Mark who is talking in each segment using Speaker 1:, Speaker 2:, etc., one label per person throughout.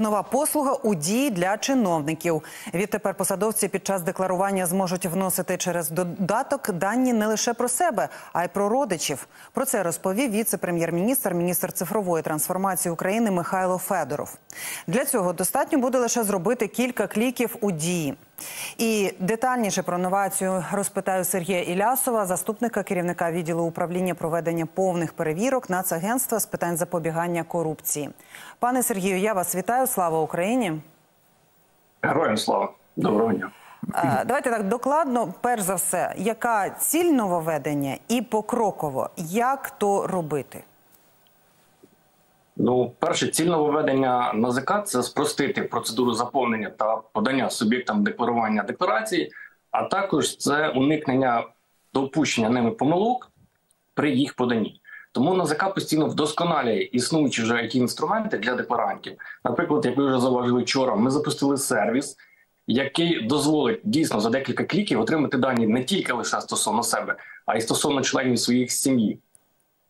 Speaker 1: Нова послуга у дії для чиновників. Відтепер посадовці під час декларування зможуть вносити через додаток дані не лише про себе, а й про родичів. Про це розповів віце-прем'єр-міністр, міністр цифрової трансформації України Михайло Федоров. Для цього достатньо буде лише зробити кілька кліків у дії. І детальніше про новацію розпитаю Сергія Ілясова, заступника керівника відділу управління проведення повних перевірок Нацагентства з питань запобігання корупції. Пане Сергію, я вас вітаю. Слава Україні!
Speaker 2: Героям слава доброго дня.
Speaker 1: Давайте так докладно. Перш за все, яка ціль нововведення і покроково як то робити?
Speaker 2: Ну, перше, ціль нововведення НАЗК – це спростити процедуру заповнення та подання суб'єктам декларування декларації, а також це уникнення допущення ними помилок при їх поданні. Тому НАЗК постійно вдосконалює існуючі вже які інструменти для декларантів. Наприклад, як ви вже зауважили вчора, ми запустили сервіс, який дозволить дійсно за декілька кліків отримати дані не тільки лише стосовно себе, а й стосовно членів своїх сім'ї.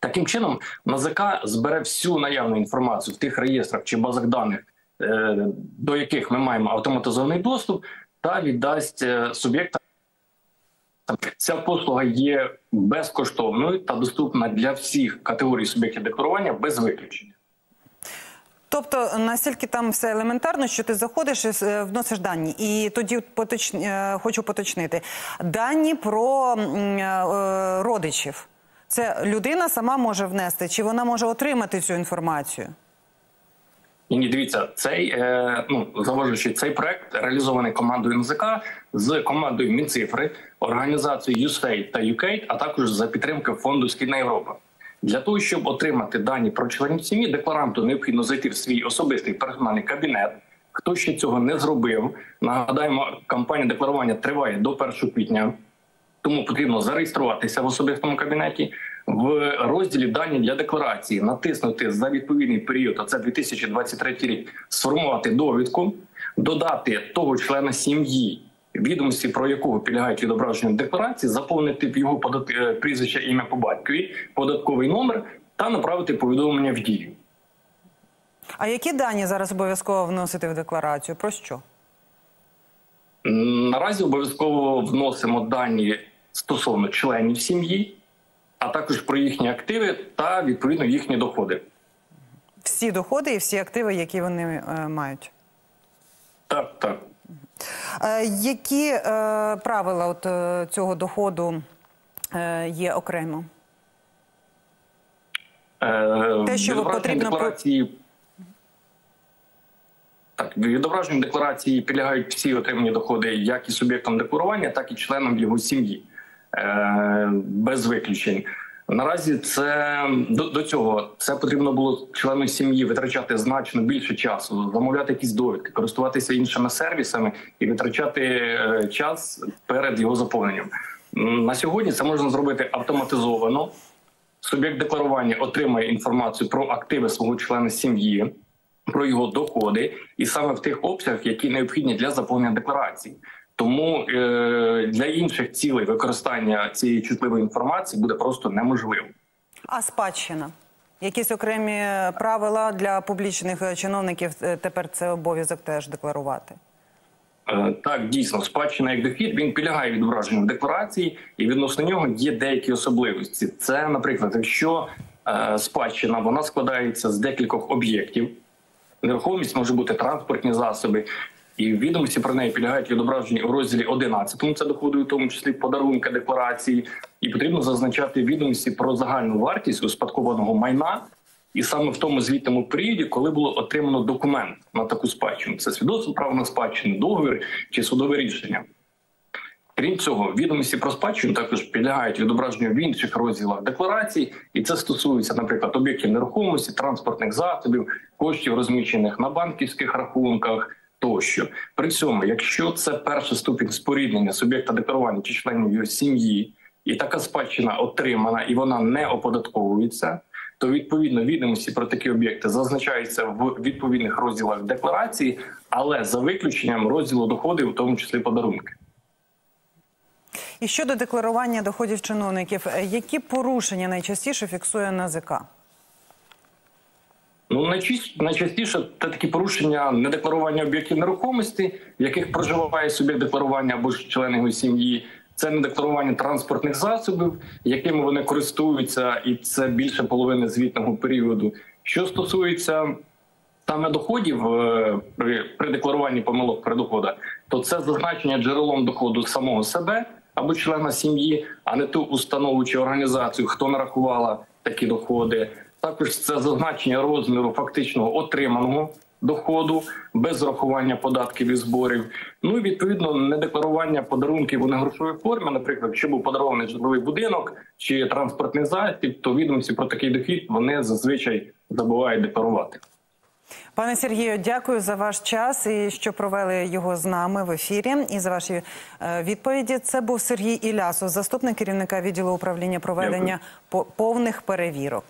Speaker 2: Таким чином, НАЗК збере всю наявну інформацію в тих реєстрах чи базах даних, е, до яких ми маємо автоматизований доступ, та віддасть е, суб'єктам. Ця послуга є безкоштовною та доступна для всіх категорій суб'єктів декларування без виключення.
Speaker 1: Тобто настільки там все елементарно, що ти заходиш і е, вносиш дані, і тоді поточ... хочу поточнити дані про родичів. Це людина сама може внести, чи вона може отримати цю інформацію?
Speaker 2: Ні, дивіться, цей е, ну заважуючи цей проект реалізований командою НЗК з командою Мінцифри, організацією USAID та UKAID, а також за підтримки фонду Східна Європа. Для того щоб отримати дані про членів сім'ї, декларанту необхідно зайти в свій особистий персональний кабінет. Хто ще цього не зробив? Нагадаємо, кампанія декларування триває до 1 квітня. Тому потрібно зареєструватися в особистому кабінеті в розділі дані для декларації, натиснути за відповідний період, а це 2023 рік, сформувати довідку, додати того члена сім'ї, відомості про якого підлягають відображенню декларації, заповнити його подат... Е, прізвище ім'я по батькові, податковий номер та направити повідомлення в дію.
Speaker 1: А які дані зараз обов'язково вносити в декларацію? Про що?
Speaker 2: Наразі обов'язково вносимо дані стосовно членів сім'ї, а також про їхні активи та відповідно їхні доходи.
Speaker 1: Всі доходи і всі активи, які вони е, мають.
Speaker 2: Так, так.
Speaker 1: Е, які е, правила от, е, цього доходу е, є окремо?
Speaker 2: Е, Те, що потрібно декларації. Так, відображенню декларації підлягають всі отримані доходи, як і суб'єктам декларування, так і членам його сім'ї. Е, без виключень. Наразі це до, до цього це потрібно було члену сім'ї витрачати значно більше часу, замовляти якісь довідки, користуватися іншими сервісами і витрачати е, час перед його заповненням. На сьогодні це можна зробити автоматизовано. Суб'єкт декларування отримає інформацію про активи свого члена сім'ї, про його доходи, і саме в тих обсягах, які необхідні для заповнення декларації. Тому е, для інших цілей використання цієї чутливої інформації буде просто неможливо.
Speaker 1: А спадщина, якісь окремі правила для публічних чиновників е, тепер це обов'язок теж декларувати.
Speaker 2: Е, так, дійсно, спадщина як дохід він підлягає відображенню в декларації, і відносно нього є деякі особливості. Це, наприклад, якщо е, спадщина вона складається з декількох об'єктів, нерухомість може бути транспортні засоби, і відомості про неї підлягають відображенні у розділі 11, Це доходи, в тому числі подарунка декларації, і потрібно зазначати відомості про загальну вартість успадкованого майна, і саме в тому звітному періоді, коли було отримано документ на таку спадщину. Це свідоцтво права на спадщину, договір чи судове рішення. Крім цього, відомості про спадщину також підлягають відображенню в інших розділах декларації, і це стосується, наприклад, об'єктів нерухомості, транспортних засобів, коштів розміщених на банківських рахунках, тощо. При цьому, якщо це перший ступінь споріднення суб'єкта декларування чи членів його сім'ї, і така спадщина отримана і вона не оподатковується, то відповідно відомості про такі об'єкти зазначаються в відповідних розділах декларації, але за виключенням розділу доходів, в тому числі подарунки.
Speaker 1: І щодо декларування доходів чиновників, які порушення найчастіше фіксує НАЗК?
Speaker 2: Ну найчастіше це такі порушення недекларування об'єктів нерухомості, в яких проживає суб'єкт декларування або ж члени його сім'ї. Це недекларування транспортних засобів, якими вони користуються, і це більше половини звітного періоду. Що стосується саме доходів е, при, при декларуванні помилок при доходах, то це зазначення джерелом доходу самого себе або члена сім'ї, а не ту установу чи організацію, хто нарахувала такі доходи. Також це зазначення розміру фактичного отриманого доходу без врахування податків і зборів. Ну і відповідно недекларування подарунків у негрошовій формі. Наприклад, якщо був подарований житловий будинок чи транспортний засіб, то відомості про такий дохід вони зазвичай забувають декларувати.
Speaker 1: Пане Сергію, дякую за ваш час і що провели його з нами в ефірі. І за ваші е, відповіді. Це був Сергій Ілясов, заступник керівника відділу управління проведення по- повних перевірок.